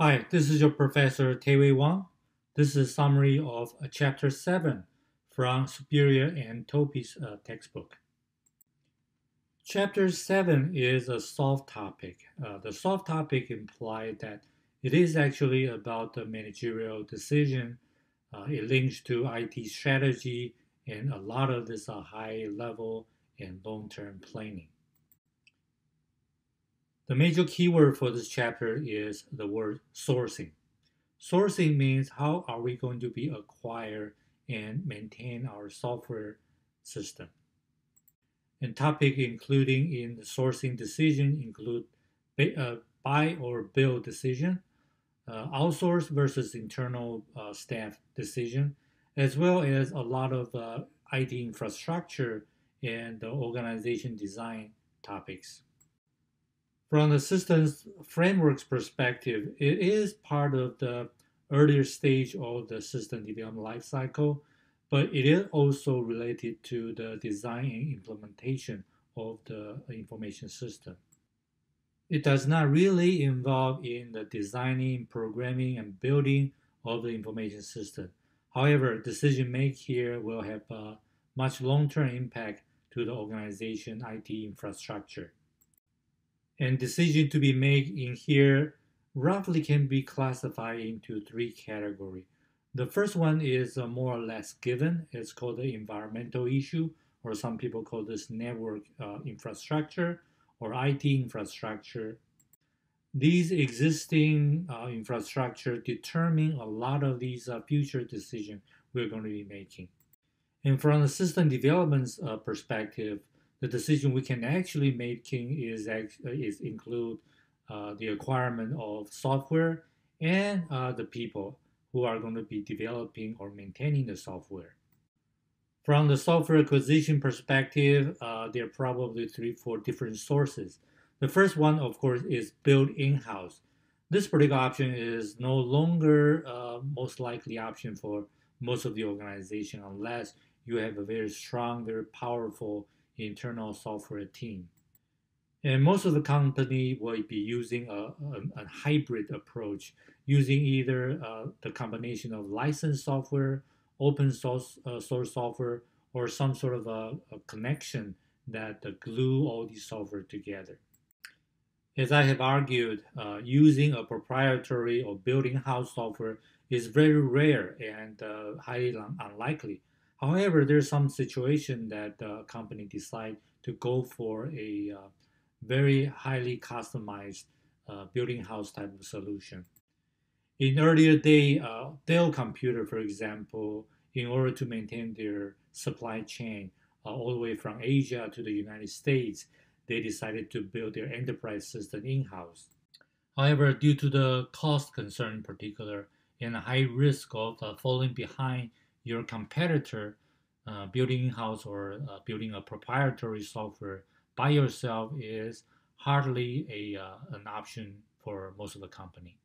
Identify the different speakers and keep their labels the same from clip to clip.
Speaker 1: Hi, this is your professor Tewei Wang. This is a summary of uh, chapter 7 from Spurrier and Topi's uh, textbook. Chapter 7 is a soft topic. Uh, the soft topic implies that it is actually about the managerial decision. Uh, it links to IT strategy and a lot of this high level and long term planning. The major keyword for this chapter is the word sourcing. Sourcing means how are we going to be acquire and maintain our software system. And topic including in the sourcing decision include uh, buy or build decision, uh, outsource versus internal uh, staff decision, as well as a lot of uh, IT infrastructure and the organization design topics. From the systems frameworks perspective, it is part of the earlier stage of the system development lifecycle, but it is also related to the design and implementation of the information system. It does not really involve in the designing, programming, and building of the information system. However, decision make here will have a much long-term impact to the organization IT infrastructure and decision to be made in here roughly can be classified into three categories. The first one is uh, more or less given. It's called the environmental issue, or some people call this network uh, infrastructure or IT infrastructure. These existing uh, infrastructure determine a lot of these uh, future decisions we're going to be making. And from the system development uh, perspective, the decision we can actually making is is include uh, the acquirement of software and uh, the people who are going to be developing or maintaining the software. From the software acquisition perspective, uh, there are probably three, four different sources. The first one, of course, is built in-house. This particular option is no longer uh, most likely option for most of the organization unless you have a very strong, very powerful internal software team. And most of the company will be using a, a, a hybrid approach, using either uh, the combination of licensed software, open source, uh, source software, or some sort of a, a connection that uh, glue all these software together. As I have argued, uh, using a proprietary or building house software is very rare and uh, highly unlikely However, there's some situation that the company decide to go for a uh, very highly customized uh, building house type of solution. In earlier day, uh, Dell Computer, for example, in order to maintain their supply chain uh, all the way from Asia to the United States, they decided to build their enterprise system in-house. However, due to the cost concern in particular and a high risk of uh, falling behind your competitor uh, building in-house or uh, building a proprietary software by yourself is hardly a, uh, an option for most of the company.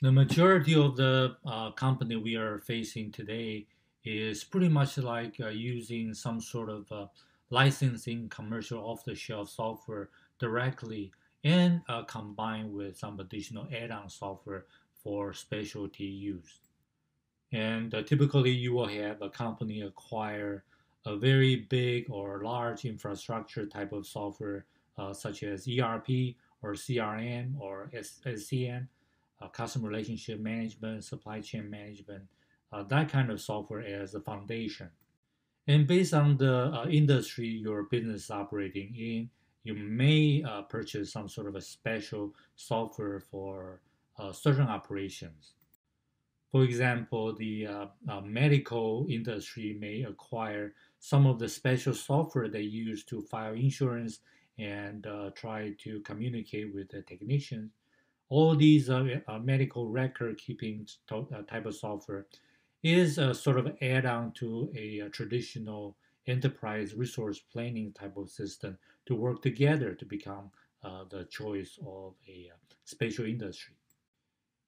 Speaker 1: The majority of the uh, company we are facing today is pretty much like uh, using some sort of uh, licensing commercial off-the-shelf software directly and combined with some additional add-on software for specialty use. And uh, typically, you will have a company acquire a very big or large infrastructure type of software, uh, such as ERP or CRM or SCM, uh, customer relationship management, supply chain management, uh, that kind of software as a foundation. And based on the uh, industry your business is operating in, you may uh, purchase some sort of a special software for certain operations. For example, the uh, uh, medical industry may acquire some of the special software they use to file insurance and uh, try to communicate with the technicians. All these uh, uh, medical record keeping uh, type of software is a sort of add-on to a, a traditional enterprise resource planning type of system to work together to become the choice of a special industry.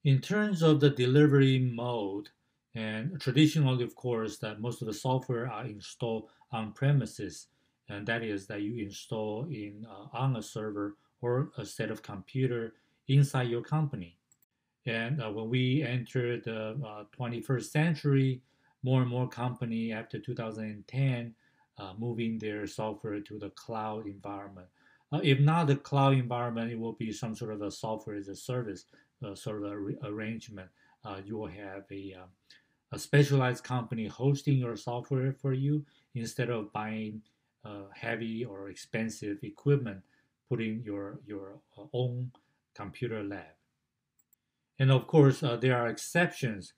Speaker 1: In terms of the delivery mode, and traditionally, of course, that most of the software are installed on premises, and that is that you install in uh, on a server or a set of computer inside your company. And uh, when we enter the 21st uh, century, more and more company after 2010 uh, moving their software to the cloud environment. Uh, if not the cloud environment, it will be some sort of a software as a service sort of re- arrangement. Uh, you will have a, um, a specialized company hosting your software for you instead of buying uh, heavy or expensive equipment, putting your your uh, own computer lab. And of course, there are exceptions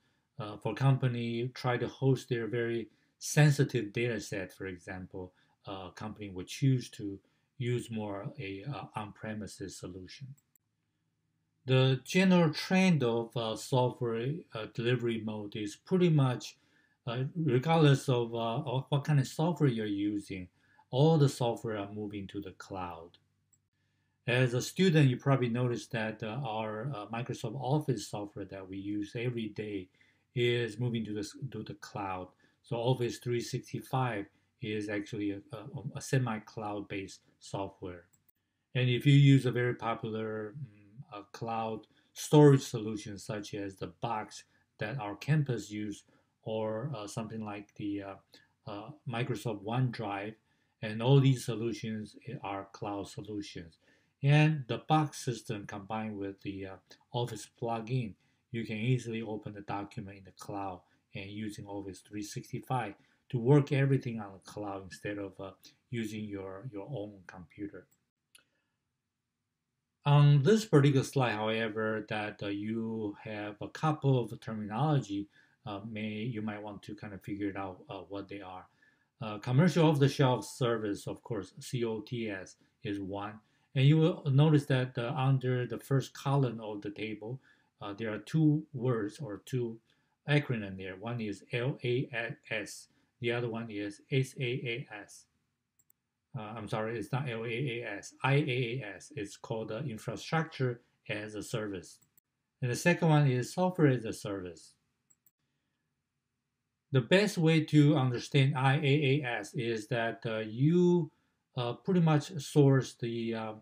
Speaker 1: for company try to host their very sensitive data set, for example, a company would choose to use more a uh, on-premises solution. The general trend of uh, software uh, delivery mode is pretty much, uh, regardless of, uh, of what kind of software you're using, all the software are moving to the cloud. As a student, you probably noticed that uh, our Microsoft Office software that we use every day is moving to the, to the cloud. So Office 365 is actually a, a, a semi-cloud based software. And if you use a very popular um, cloud storage solution such as the box that our campus use or uh, something like the uh, uh, Microsoft OneDrive, and all these solutions are cloud solutions. And the box system combined with the uh, Office plugin, you can easily open the document in the cloud and using Office 365 to work everything on the cloud instead of uh, using your, your own computer. On this particular slide, however, that uh, you have a couple of terminology, uh, may you might want to kind of figure it out uh, what they are. Uh, commercial off-the-shelf service, of course, COTS is one, and you will notice that uh, under the first column of the table, there are two words or two acronym there. One is LAS, the other one is SaaS. Uh, I'm sorry, it's not LAAS, IaaS. It's called uh, Infrastructure as a Service. And the second one is Software as a Service. The best way to understand IaaS is that uh, you uh, pretty much source the uh,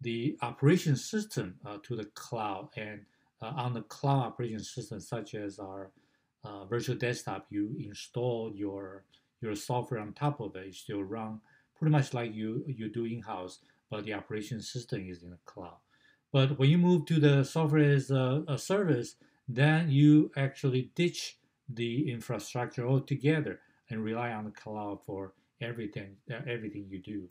Speaker 1: the operation system to the cloud and on the cloud operation system, such as our virtual desktop, you install your your software on top of it. You still run pretty much like you you do in house, but the operation system is in the cloud. But when you move to the software as a, a service, then you actually ditch the infrastructure altogether and rely on the cloud for everything uh, everything you do.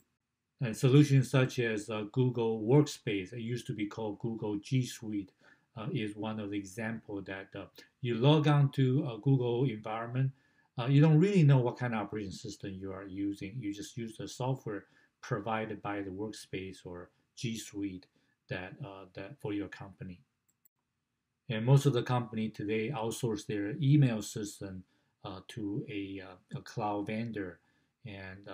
Speaker 1: And solutions such as uh, Google Workspace, it used to be called Google G Suite, uh, is one of the example that uh, you log on to a Google environment. Uh, you don't really know what kind of operating system you are using. You just use the software provided by the workspace or G Suite that, uh, that for your company. And most of the company today outsource their email system uh, to a, uh, a, cloud vendor. And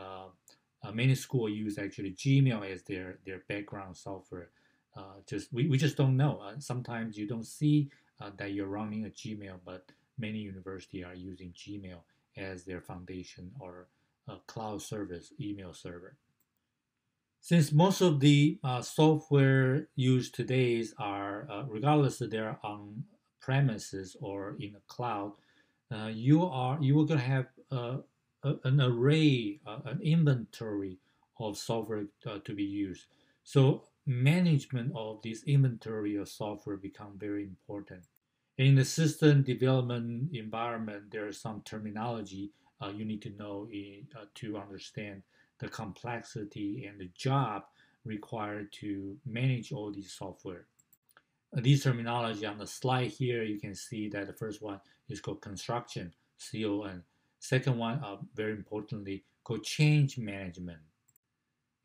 Speaker 1: many schools use actually Gmail as their, their background software. Uh, just we, we just don't know. Uh, sometimes you don't see uh, that you're running a Gmail, but many universities are using Gmail as their foundation or cloud service email server. Since most of the uh, software used today are, uh, regardless if they're on premises or in the cloud, uh, you are you are going to have a, an array, an inventory of software to be used. So management of this inventory of software become very important. In the system development environment, there is some terminology uh, you need to know in, uh, to understand the complexity and the job required to manage all these software. Uh, these terminology on the slide here, you can see that the first one is called construction, CON. Second one, uh, very importantly, called change management.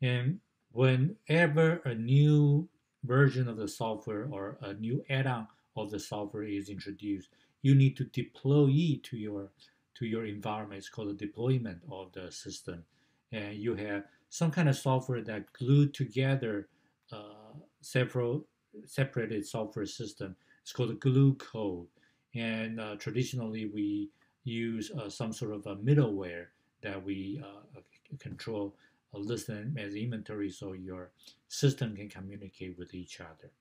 Speaker 1: And whenever a new version of the software or a new add-on of the software is introduced, you need to deploy it to your to your environment. It's called the deployment of the system, and you have some kind of software that glued together uh, several separated software system. It's called glue code, and uh, traditionally we use uh, some sort of a middleware that we uh, control list them as inventory so your system can communicate with each other.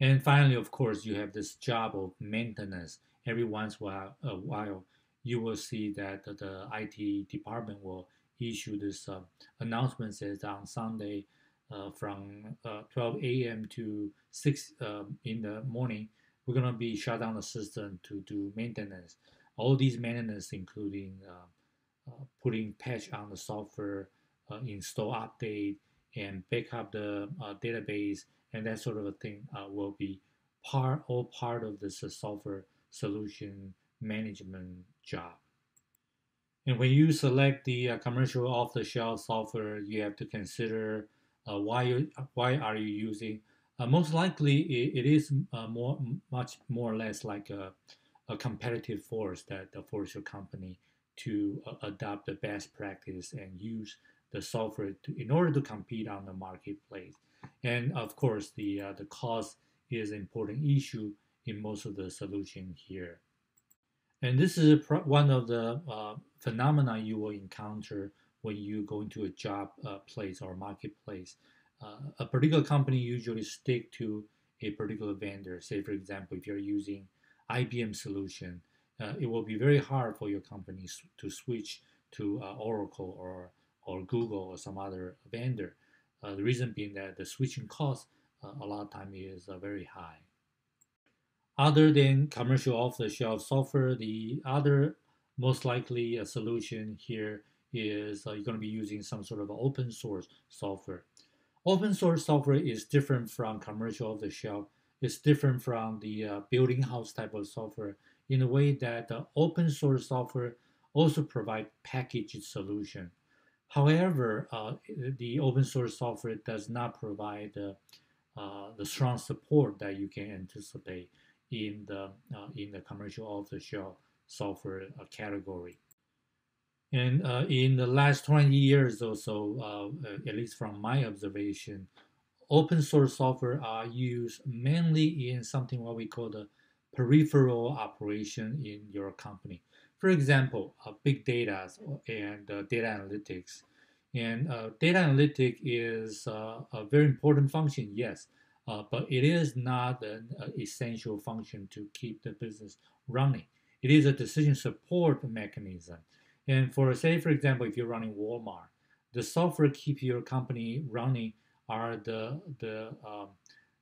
Speaker 1: And finally, of course, you have this job of maintenance. Every once in a while, you will see that the IT department will issue this uh, announcement says on Sunday uh, from uh, 12 a.m. to 6 um, in the morning, we're going to be shut down the system to do maintenance. All these maintenance, including uh, uh, putting patch on the software, uh, install update, and backup the database, and that sort of a thing will be part all part of this software solution management job. And when you select the uh, commercial off-the-shelf software, you have to consider uh, why you, why are you using. Uh, most likely, it, it is uh, more much more or less like a, a competitive force that force your company to uh, adopt the best practice and use the software to, in order to compete on the marketplace. And of course, the uh, the cost is an important issue in most of the solution here. And this is one of the uh, phenomena you will encounter when you go into a job uh, place or marketplace. Uh, a particular company usually stick to a particular vendor. Say, for example, if you're using IBM solution, uh, it will be very hard for your company to switch to uh, Oracle or or Google or some other vendor. Uh, the reason being that the switching cost a lot of time is very high. Other than commercial off-the-shelf software, the other most likely a solution here is uh, you're going to be using some sort of open source software. Open source software is different from commercial off-the-shelf. It's different from the uh, building house type of software in a way that the open source software also provide packaged solution. However, uh, the open source software does not provide uh, the strong support that you can anticipate in the uh, in the commercial off-the-shelf software uh, category. And uh, in the last 20 years or so, at least from my observation, open source software are used mainly in something what we call the peripheral operation in your company. For example, uh, big data and uh, data analytics. And uh, data analytic is a very important function, yes, uh, but it is not an uh, essential function to keep the business running. It is a decision support mechanism. And for say, for example, if you're running Walmart, the software keep your company running are the the um,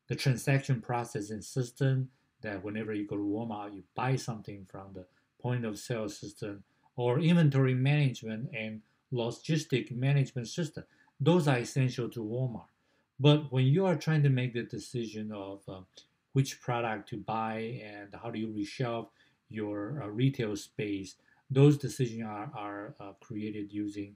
Speaker 1: the transaction processing system that whenever you go to Walmart, you buy something from the point of sale system or inventory management and logistic management system. Those are essential to Walmart. But when you are trying to make the decision of uh, which product to buy and how do you reshelve your uh, retail space, those decisions are, are uh, created using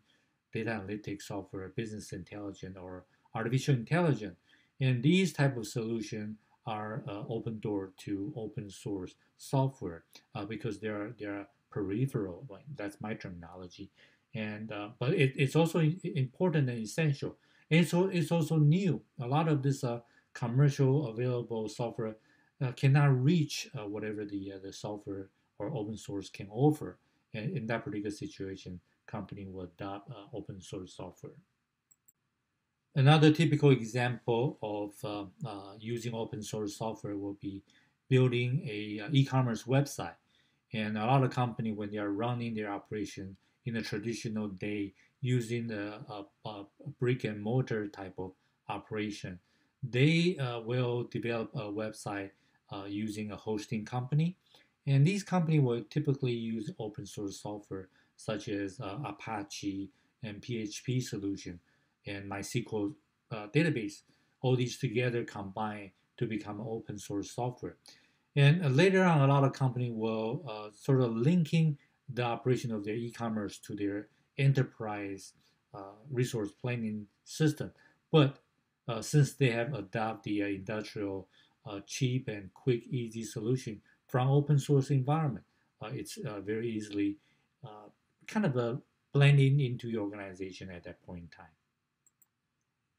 Speaker 1: data analytics software, business intelligence, or artificial intelligence. And these type of solutions are uh, open door to open source software uh, because they are they are peripheral. That's my terminology. And uh, but it, it's also important and essential and so it's also new. A lot of this uh, commercial available software uh, cannot reach uh, whatever the the software or open source can offer. And in that particular situation, company will adopt open source software. Another typical example of uh, using open source software will be building a e-commerce website. And a lot of company, when they are running their operation in a traditional day, using the uh, uh, brick and mortar type of operation, they uh, will develop a website uh, using a hosting company. And these companies will typically use open source software such as uh, Apache and PHP solution and MySQL uh, database. All these together combine to become open source software. And later on, a lot of companies will sort of linking the operation of their e-commerce to their enterprise uh, resource planning system. But uh, since they have adopted the uh, industrial uh, cheap and quick, easy solution from open source environment, uh, it's uh, very easily kind of a blending into your organization at that point in time.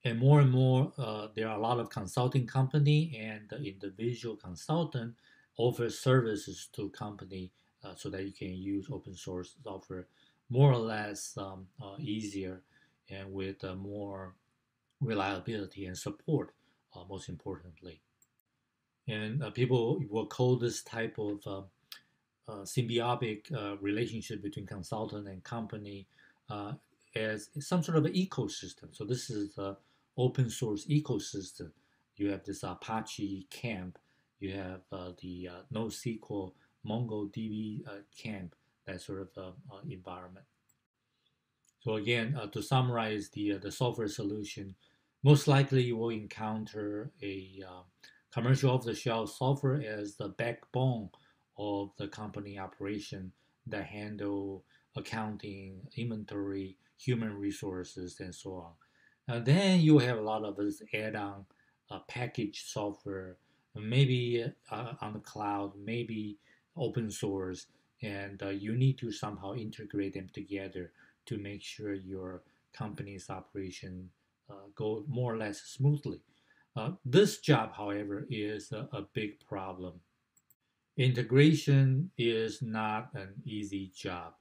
Speaker 1: And more and more, there are a lot of consulting company and individual consultant offer services to company so that you can use open source software more or less um, uh, easier and with uh, more reliability and support, uh, most importantly. And uh, people will call this type of uh, uh, symbiotic uh, relationship between consultant and company uh, as some sort of an ecosystem. So this is open source ecosystem. You have this Apache camp, you have uh, the uh, NoSQL MongoDB uh, camp, that sort of um, uh, environment. So again, to summarize the the software solution, most likely you will encounter a um, commercial off-the-shelf software as the backbone of the company operation that handle accounting, inventory, human resources, and so on. And then you have a lot of this add-on uh, package software, maybe uh, on the cloud, maybe open source, and uh, you need to somehow integrate them together to make sure your company's operation uh, go more or less smoothly. Uh, this job, however, is a, a, big problem. Integration is not an easy job.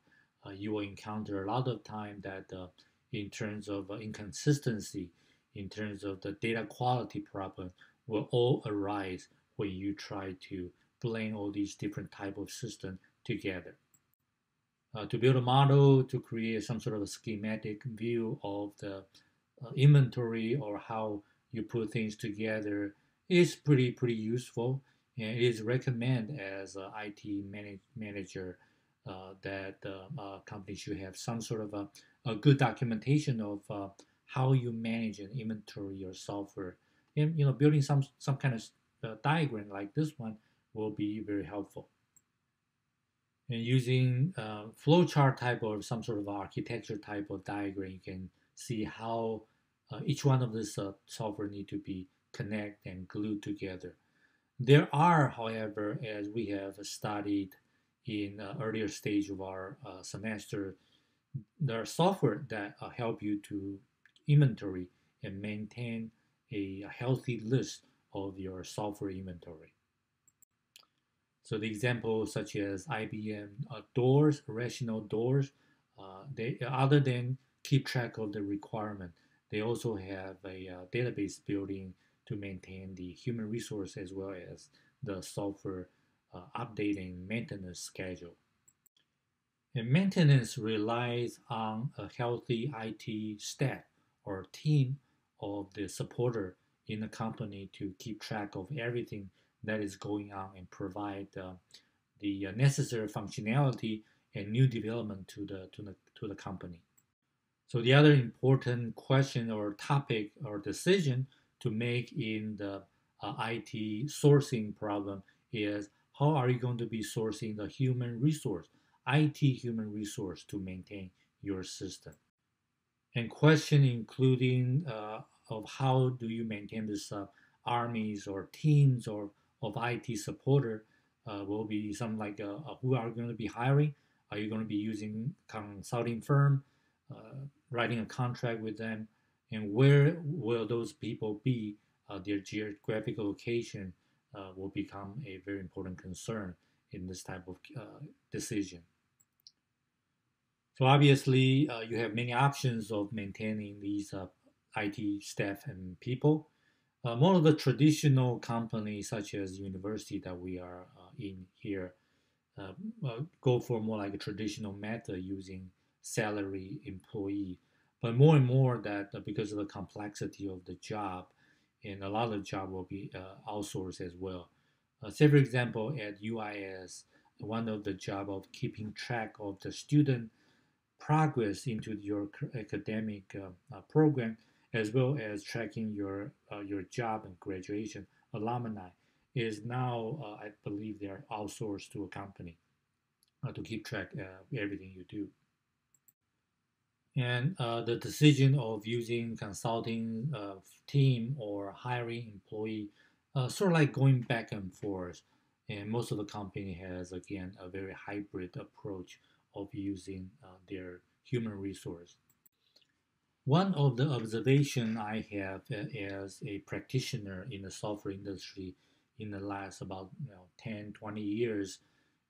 Speaker 1: Uh, you will encounter a lot of time that uh, in terms of uh, inconsistency, in terms of the data quality problem, will all arise when you try to blend all these different type of systems together. Uh, to build a model, to create some sort of a schematic view of the uh, inventory or how you put things together is pretty pretty useful and it is recommended as an IT manage, manager uh, that uh, uh, company should have some sort of a, a good documentation of uh, how you manage and inventory your software. And you know, building some some kind of uh, diagram like this one will be very helpful. And using uh, flowchart type or some sort of architecture type of diagram, you can see how uh, each one of this uh, software need to be connect and glued together. There are, however, as we have studied in uh, earlier stage of our uh, semester, there are software that uh, help you to inventory and maintain a, healthy list of your software inventory. So the examples such as IBM uh, doors, rational doors, they other than keep track of the requirement, they also have a uh, database building to maintain the human resource as well as the software uh, updating maintenance schedule. And maintenance relies on a healthy IT staff or team of the supporter in the company to keep track of everything that is going on and provide uh, the necessary functionality and new development to the to the to the company. So the other important question or topic or decision to make in the uh, IT sourcing problem is how are you going to be sourcing the human resource, IT human resource to maintain your system? And question including uh, of how do you maintain this uh, armies or teams or of IT supporter uh, will be something like uh, uh, who are going to be hiring? Are you going to be using consulting firm? Uh, writing a contract with them, and where will those people be? Their geographical location will become a very important concern in this type of decision. So obviously, uh, you have many options of maintaining these uh, IT staff and people. Uh, more of the traditional companies, such as university that we are in here, go for more like a traditional method using salary employee. But more and more that uh, because of the complexity of the job, and a lot of the job will be uh, outsourced as well. Uh, say for example, at UIS, one of the job of keeping track of the student progress into your academic uh, uh, program, as well as tracking your uh, your job and graduation alumni, is now I believe they are outsourced to a company to keep track of everything you do. And uh, the decision of using consulting uh, team or hiring employee, uh, sort of like going back and forth. And most of the company has again a very hybrid approach of using uh, their human resource. One of the observation I have as a practitioner in the software industry in the last about you know, 10, 20 years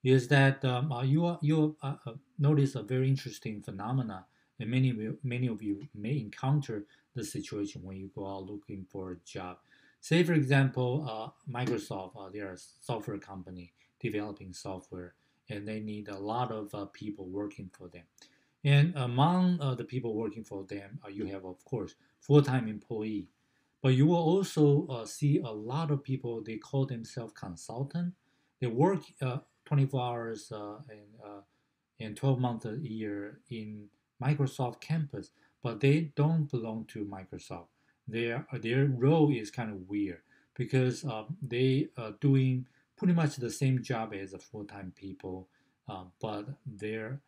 Speaker 1: is that um, uh, you, you uh, notice a very interesting phenomena and many of you, many of you may encounter the situation when you go out looking for a job. Say, for example, uh, Microsoft, uh, they're a software company developing software, and they need a lot of uh, people working for them. And among uh, the people working for them, uh, you have, of course, full-time employee. But you will also uh, see a lot of people, they call themselves consultant. They work 24 hours and, and 12 months a year in Microsoft campus, but they don't belong to Microsoft. Their, their role is kind of weird because um, they are doing pretty much the same job as a full-time people, uh, but their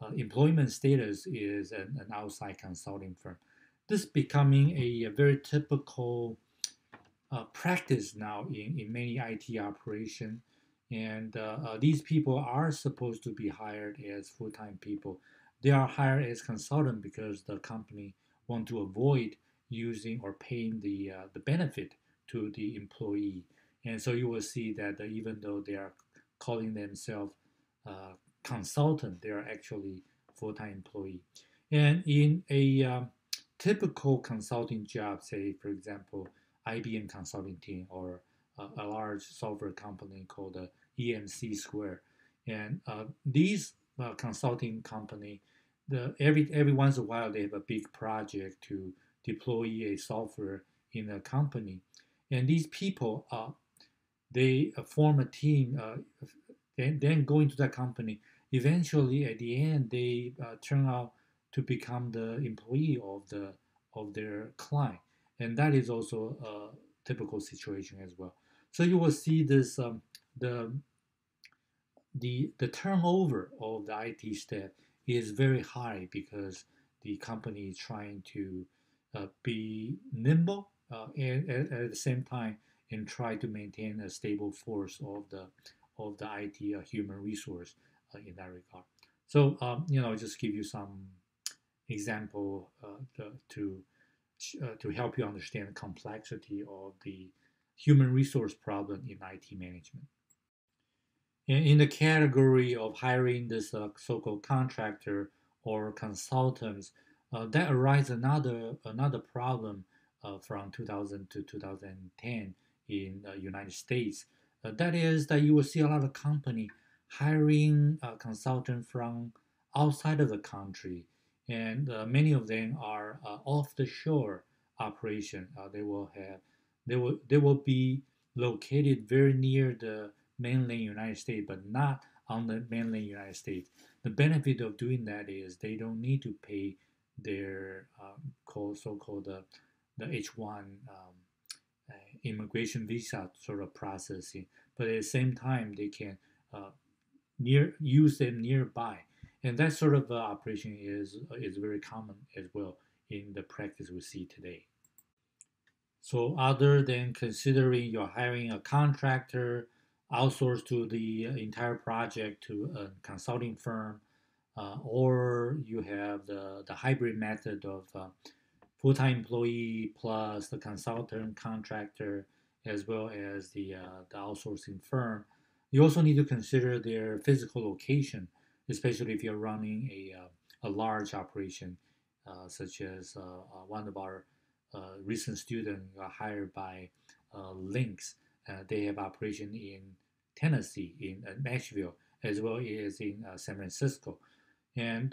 Speaker 1: uh, employment status is an, an, outside consulting firm. This is becoming a, a very typical uh, practice now in, in many IT operation. And uh, uh, these people are supposed to be hired as full-time people. They are hired as consultant because the company want to avoid using or paying the uh, the benefit to the employee. And so you will see that even though they are calling themselves uh, consultant, they are actually full-time employee. And in a um, typical consulting job, say for example, IBM consulting team or uh, a large software company called uh, EMC Square, and uh, these uh, consulting company, the every every once in a while they have a big project to deploy a software in a company, and these people uh, they form a team, uh, then then go into that company. Eventually at the end they uh, turn out to become the employee of the of their client. And that is also a typical situation as well. So you will see this um, the the the turnover of the IT staff is very high because the company is trying to uh, be nimble uh, and, and, at the same time and try to maintain a stable force of the of the IT uh, human resource uh, in that regard. So um, you know, just give you some example uh, to uh, to help you understand the complexity of the human resource problem in IT management. And in the category of hiring this uh, so-called contractor or consultants, that arises another another problem uh, from 2000 to 2010 in the United States. that is that you will see a lot of company hiring a consultant from outside of the country, and uh, many of them are uh, off the shore operation. Uh, they will have they will they will be located very near the mainland United States, but not on the mainland United States. The benefit of doing that is they don't need to pay their um, called so-called the the H1 um, uh, immigration visa sort of processing, but at the same time they can uh, near use them nearby, and that sort of uh, operation is is very common as well in the practice we see today. So other than considering you're hiring a contractor, outsource to the entire project to a consulting firm, uh, or you have the, the hybrid method of uh, full-time employee plus the consultant contractor as well as the, uh, the outsourcing firm you also need to consider their physical location, especially if you're running a, uh, a large operation, uh, such as uh, uh one of our uh, recent students hired by Lynx. they have operation in Tennessee, in Nashville, as well as in San Francisco. And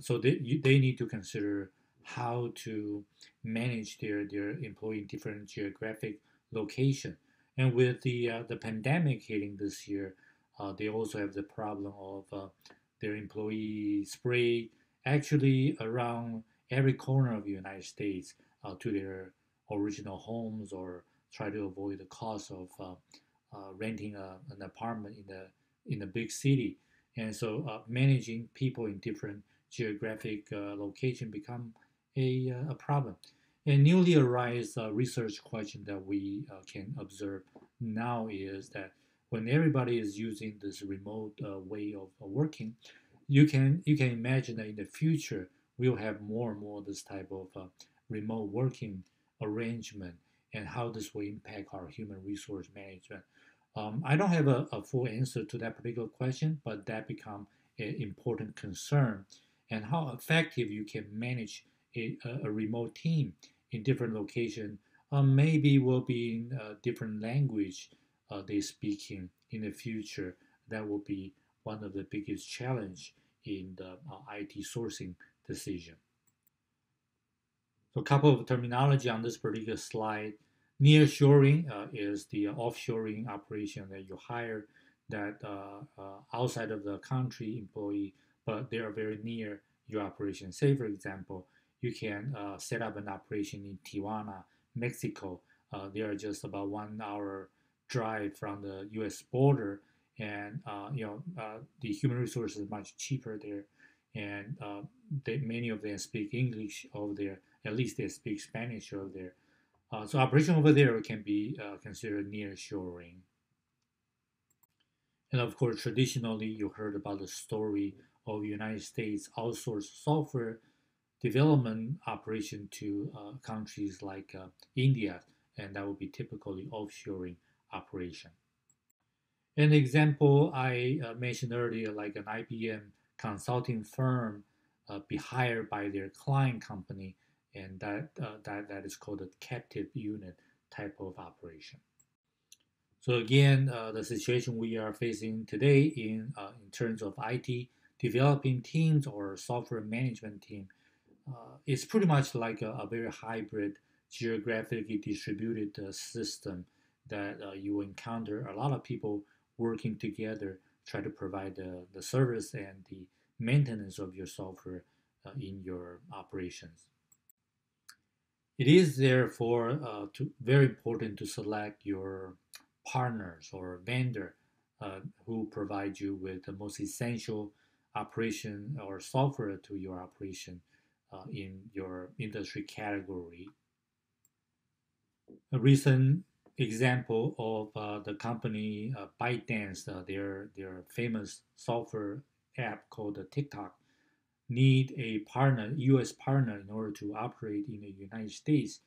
Speaker 1: so they, they need to consider how to manage their, their employee in different geographic location. And with the uh, the pandemic hitting this year, uh, they also have the problem of uh, their employee spray actually around every corner of the United States uh, to their original homes or try to avoid the cost of uh, uh, renting a, an apartment in the in a big city. And so managing people in different geographic location become a, a problem. A newly arise uh, research question that we uh, can observe now is that when everybody is using this remote uh, way of working, you can you can imagine that in the future we'll have more and more this type of uh, remote working arrangement and how this will impact our human resource management. Um, I don't have a, a, full answer to that particular question, but that become an important concern and how effective you can manage a, a remote team in different location uh, maybe will be in a different language uh, they speaking in the future. That will be one of the biggest challenge in the uh, IT sourcing decision. So a couple of terminology on this particular slide. Nearshoring uh, is the offshoring operation that you hire that uh, uh, outside of the country employee, but they are very near your operation. Say, for example, you can uh, set up an operation in Tijuana, Mexico. Uh, they are just about one hour drive from the U.S. border, and uh, you know uh, the human resources is much cheaper there, and they, many of them speak English over there. At least they speak Spanish over there. so operation over there can be considered near shoring. And of course, traditionally, you heard about the story of United States outsourced software development operation to uh, countries like uh, India, and that would be typically offshoring operation. An example I uh, mentioned earlier, like an IBM consulting firm, uh, be hired by their client company, and that uh, that that is called a captive unit type of operation. So again, uh, the situation we are facing today in in terms of IT developing teams or software management team uh, is pretty much like a, a, very hybrid, geographically distributed uh, system that uh, you encounter a lot of people working together try to provide the, the service and the maintenance of your software uh, in your operations. It is therefore to, very important to select your partners or vendor uh, who provide you with the most essential operation or software to your operation uh, in your industry category. A recent example of uh, the company uh, ByteDance, uh, their their famous software app called TikTok, need a partner, U.S. partner, in order to operate in the United States.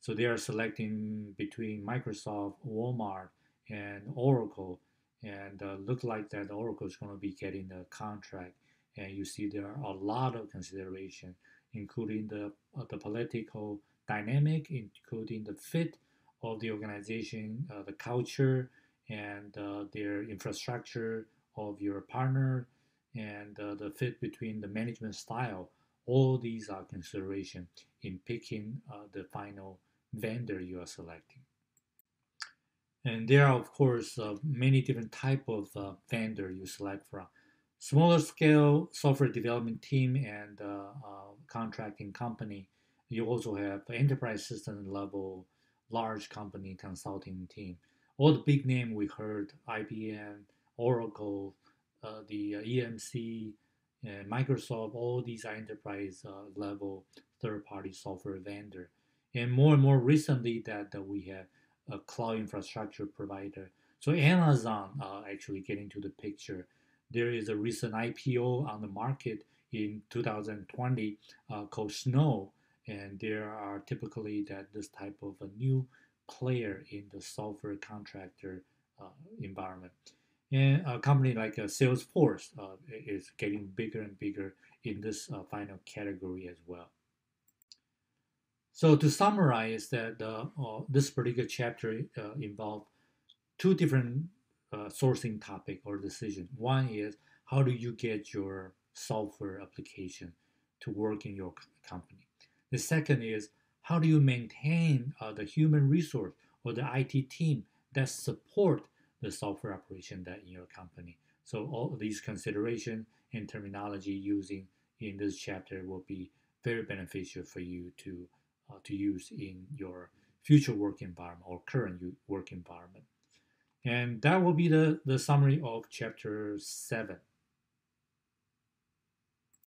Speaker 1: So they are selecting between Microsoft, Walmart, and Oracle, and uh, look like that Oracle is going to be getting the contract. And you see there are a lot of consideration, including the uh, the political dynamic, including the fit of the organization, uh, the culture, and uh, their infrastructure of your partner, and uh, the fit between the management style. All these are consideration in picking uh, the final vendor you are selecting. And there are, of course, uh, many different type of vendor you select from. Smaller scale software development team and uh, uh contracting company. You also have enterprise system level, large company consulting team. All the big name we heard, IBM, Oracle, uh, the uh, EMC, Microsoft, all these are enterprise level third-party software vendor. And more and more recently that, that we have a cloud infrastructure provider. So Amazon uh, actually get into the picture. There is a recent IPO on the market in 2020 uh, called Snow, and there are typically that this type of a new player in the software contractor uh, environment. And a company like uh, Salesforce uh, is getting bigger and bigger in this uh, final category as well. So to summarize that uh, this particular chapter involved two different uh, sourcing topic or decision. One is how do you get your software application to work in your company. The second is how do you maintain uh, the human resource or the IT team that support the software operation that in your company. So all these consideration and terminology using in this chapter will be very beneficial for you to uh, to use in your future work environment or current work environment. And that will be the, the summary of chapter 7.